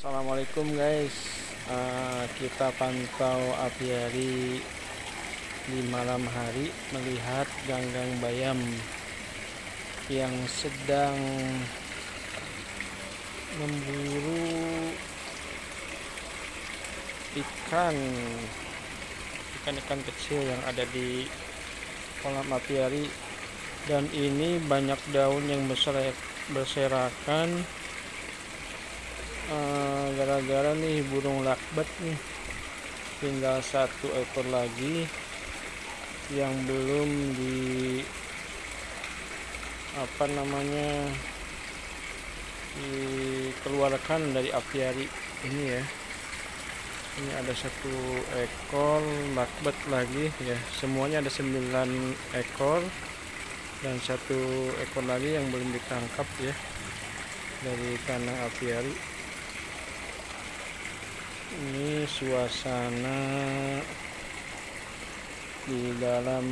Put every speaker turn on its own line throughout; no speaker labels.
Assalamualaikum guys. Uh, kita pantau apiari di malam hari melihat ganggang bayam yang sedang memburu ikan ikan-ikan kecil yang ada di kolam apiari dan ini banyak daun yang berserakan gara-gara uh, nih burung lakbat nih. Tinggal satu ekor lagi yang belum di apa namanya dikeluarkan dari apiari ini ya. Ini ada satu ekor lakbat lagi ya. Semuanya ada 9 ekor dan satu ekor lagi yang belum ditangkap ya dari kandang apiari ini suasana di dalam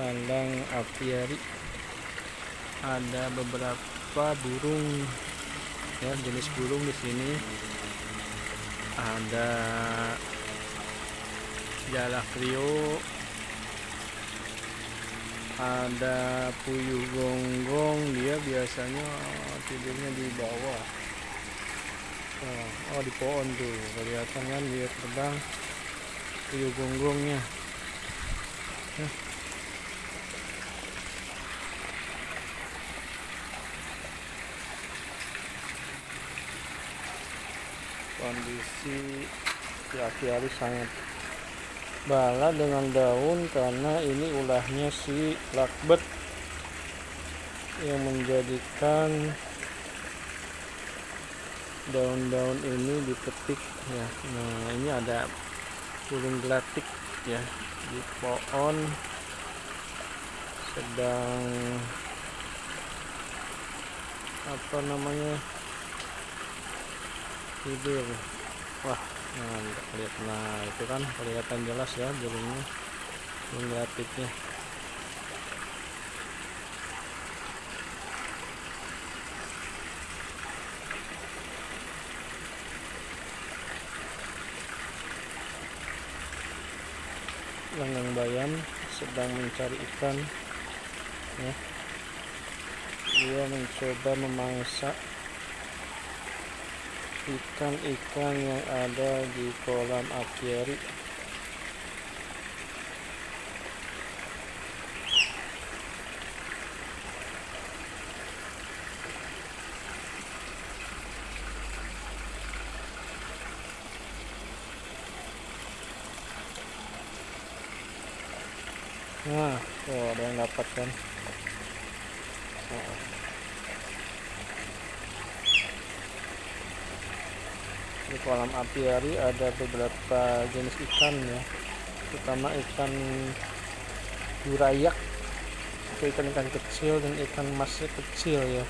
kandang apiari. Ada beberapa burung ya jenis burung di sini. Ada jalak rio ada puyuh gonggong dia biasanya tidurnya di bawah oh, oh di pohon tuh. Kelihatan kan dia terbang. Puyuh gonggongnya. Kondisi di akhir sangat bala dengan daun karena ini ulahnya si lakbet yang menjadikan daun-daun ini dipetik ya. Nah ini ada burung gelatik ya. Di pohon sedang apa namanya tidur. Wah nah lihat. Nah itu kan kelihatan jelas ya burungnya. Burung gelatiknya langgang bayam sedang mencari ikan ya. Dia mencoba memangsa ikan-ikan yang ada di kolam apiari nah oh ada yang dapat kan? Oh. di kolam apiari ada beberapa jenis ikan ya. Terutama ikan jurayak ikan-ikan kecil dan ikan masnya kecil ya.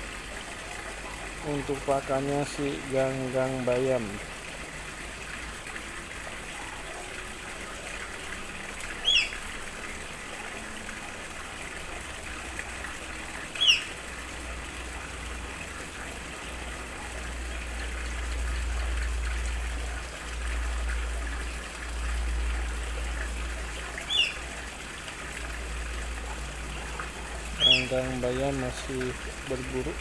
Untuk pakannya si ganggang bayam Ranggang Bayan masih berburu